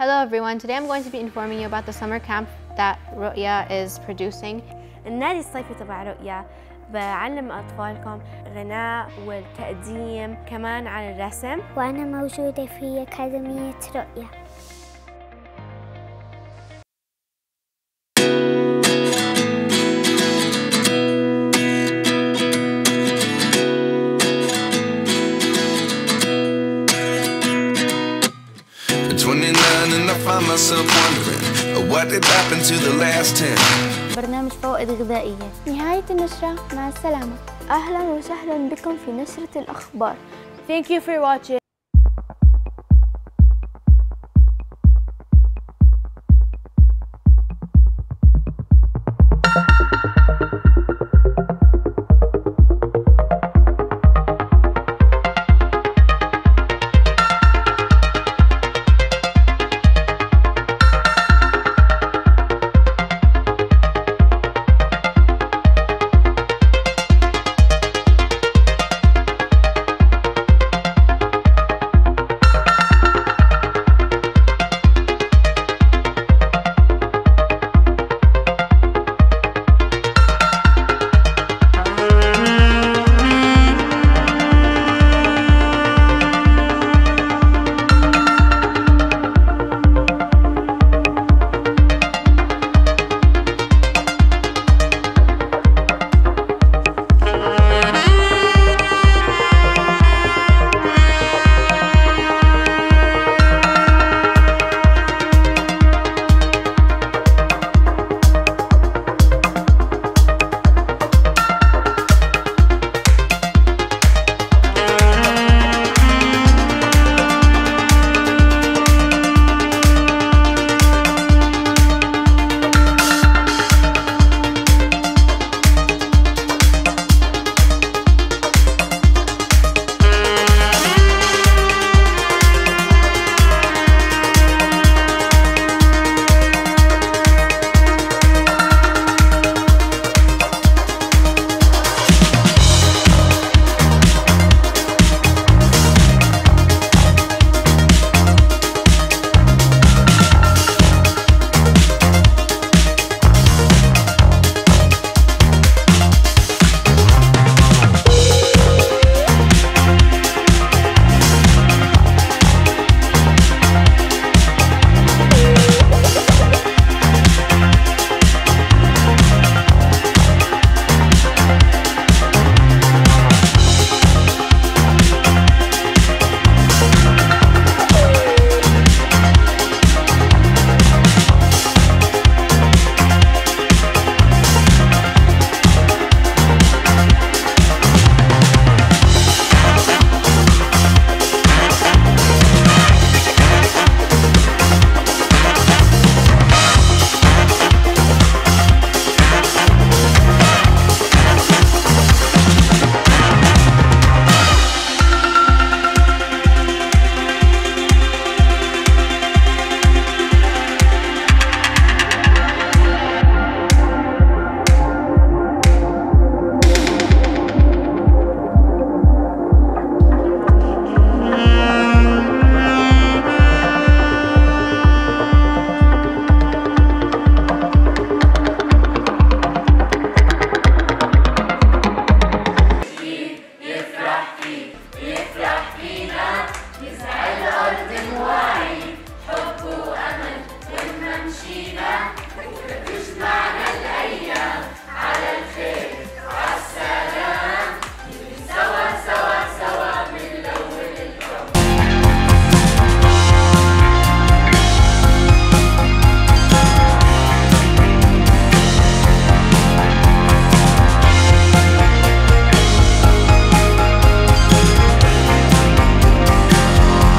Hello everyone, today I'm going to be informing you about the summer camp that Ro'ya is producing. النادي الصيفي تبع رؤيا بعلم أطفالكم غناء والتقديم كمان على الرسم. وأنا موجودة في أكاديمية رؤيا. myself wondering uh, what did happen to the last 10 برنامج فوائد غذائية نهاية النشرة مع السلامة أهلا وسهلا بكم في نشرة الأخبار Thank you for watching